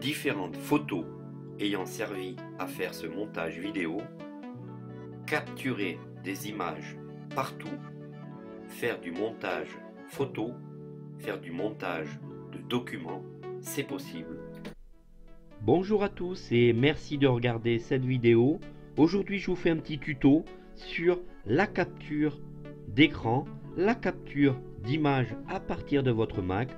différentes photos ayant servi à faire ce montage vidéo, capturer des images partout, faire du montage photo, faire du montage de documents, c'est possible. Bonjour à tous et merci de regarder cette vidéo. Aujourd'hui je vous fais un petit tuto sur la capture d'écran, la capture d'image à partir de votre Mac,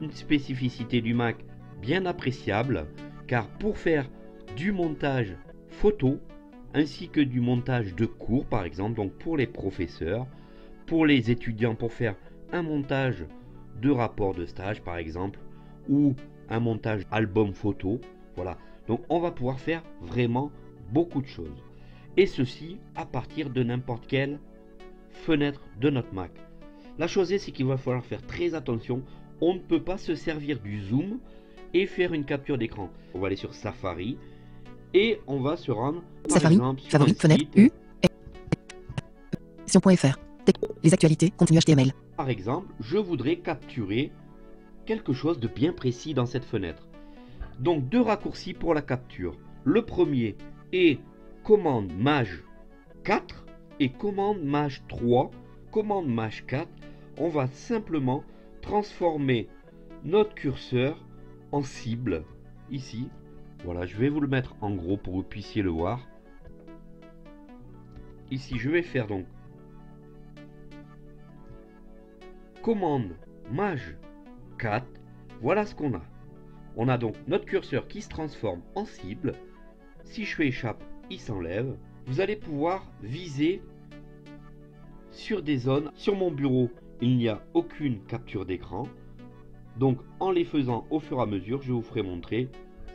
une spécificité du Mac bien appréciable car pour faire du montage photo ainsi que du montage de cours par exemple donc pour les professeurs pour les étudiants pour faire un montage de rapport de stage par exemple ou un montage album photo voilà. Donc on va pouvoir faire vraiment beaucoup de choses. Et ceci à partir de n'importe quelle fenêtre de notre Mac. La chose est c'est qu'il va falloir faire très attention. On ne peut pas se servir du zoom et faire une capture d'écran. On va aller sur Safari et on va se rendre par Safari, exemple sur favori, fenêtre. U, Sion.fr. Les actualités, contenu HTML. Par exemple, je voudrais capturer quelque chose de bien précis dans cette fenêtre. Donc deux raccourcis pour la capture. Le premier est commande maj 4 et commande maj 3. Commande maj 4, on va simplement transformer notre curseur en cible ici. Voilà, je vais vous le mettre en gros pour que vous puissiez le voir. Ici, je vais faire donc commande maj 4. Voilà ce qu'on a. On a donc notre curseur qui se transforme en cible. Si je fais échappe, il s'enlève. Vous allez pouvoir viser sur des zones. Sur mon bureau, il n'y a aucune capture d'écran. Donc en les faisant au fur et à mesure, je vous ferai montrer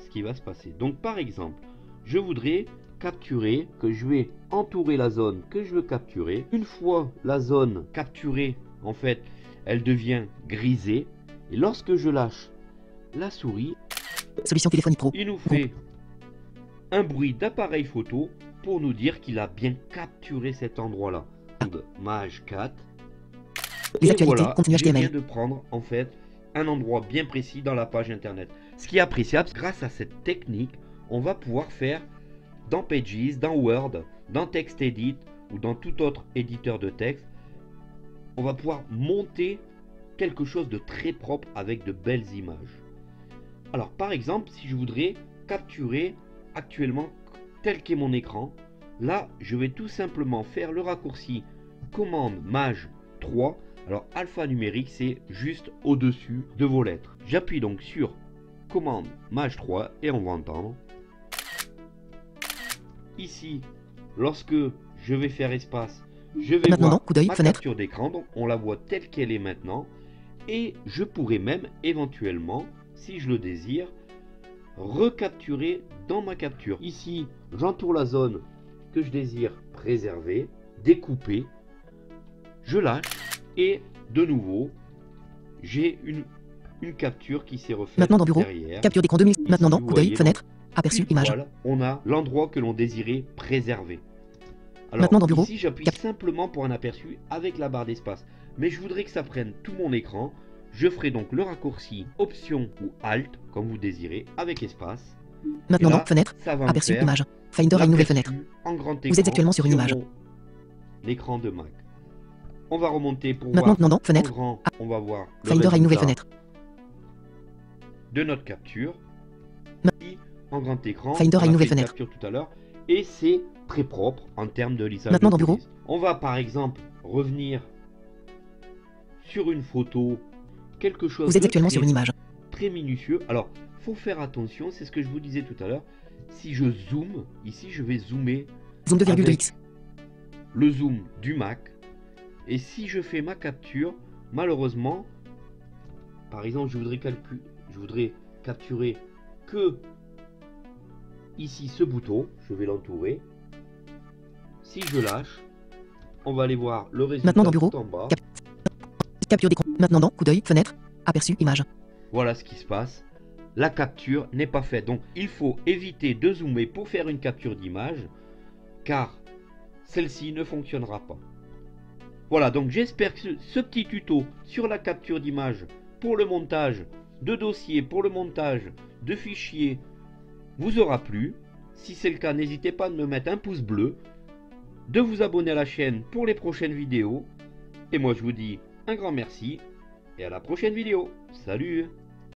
ce qui va se passer. Donc par exemple, je voudrais capturer, que je vais entourer la zone que je veux capturer. Une fois la zone capturée, en fait, elle devient grisée. Et lorsque je lâche la souris, Solution pro. il nous fait un bruit d'appareil photo pour nous dire qu'il a bien capturé cet endroit-là. Mage 4. Les Et actualités, voilà, je viens de prendre en fait un endroit bien précis dans la page internet. Ce qui est appréciable, grâce à cette technique, on va pouvoir faire dans Pages, dans Word, dans TextEdit ou dans tout autre éditeur de texte, on va pouvoir monter quelque chose de très propre avec de belles images. Alors par exemple, si je voudrais capturer actuellement tel qu'est mon écran, là je vais tout simplement faire le raccourci commande maj 3 alors alphanumérique c'est juste au-dessus de vos lettres. J'appuie donc sur commande maj 3 et on va entendre. Ici, lorsque je vais faire espace, je vais Maintenant, voir coup ma fenêtre. capture d'écran. Donc on la voit telle qu'elle est maintenant. Et je pourrais même éventuellement, si je le désire, recapturer dans ma capture. Ici, j'entoure la zone que je désire préserver, découper. Je lâche et de nouveau, j'ai une, une capture qui s'est refaite Maintenant dans bureau, derrière. Capture d'écran 2000. Ici, Maintenant dans coup d'œil, fenêtre. Aperçu, image. on a l'endroit que l'on désirait préserver. Alors, Maintenant dans bureau, ici, j'appuie simplement pour un aperçu avec la barre d'espace. Mais je voudrais que ça prenne tout mon écran. Je ferai donc le raccourci Option ou Alt, comme vous désirez, avec espace. Maintenant là, dans fenêtre. Aperçu, image. Finder à une nouvelle fenêtre. En grand Vous êtes actuellement sur une image. L'écran de Mac. On va remonter pour Maintenant voir en fenêtre. grand. On va voir le Finder à une nouvelle fenêtre. de notre capture. Ma- en grand écran. Finder à une nouvelle fenêtre. capture tout à l'heure. Et c'est très propre en termes de lissage. Maintenant de dans bureau. On va par exemple revenir sur une photo, quelque chose Vous êtes actuellement très, sur une image. très minutieux. Alors, faut faire attention, c'est ce que je vous disais tout à l'heure. Si je zoome, ici je vais zoomer Zoom 2,2 Avec- x. le zoom du Mac. Et si je fais ma capture, malheureusement, par exemple, je voudrais, calcu- je voudrais capturer que ici ce bouton, je vais l'entourer. Si je lâche, on va aller voir le résultat Maintenant dans bureau, tout en bas. cap- Capture d'écran. Maintenant dans coup d'œil, fenêtre. Aperçu, image. Voilà ce qui se passe. La capture n'est pas faite. Donc il faut éviter de zoomer pour faire une capture d'image car celle-ci ne fonctionnera pas. Voilà, donc j'espère que ce, petit tuto sur la capture d'image pour le montage de dossiers pour le montage de fichiers vous aura plu. Si c'est le cas, n'hésitez pas à me mettre un pouce bleu, de vous abonner à la chaîne pour les prochaines vidéos. Et moi je vous dis un grand merci et à la prochaine vidéo. Salut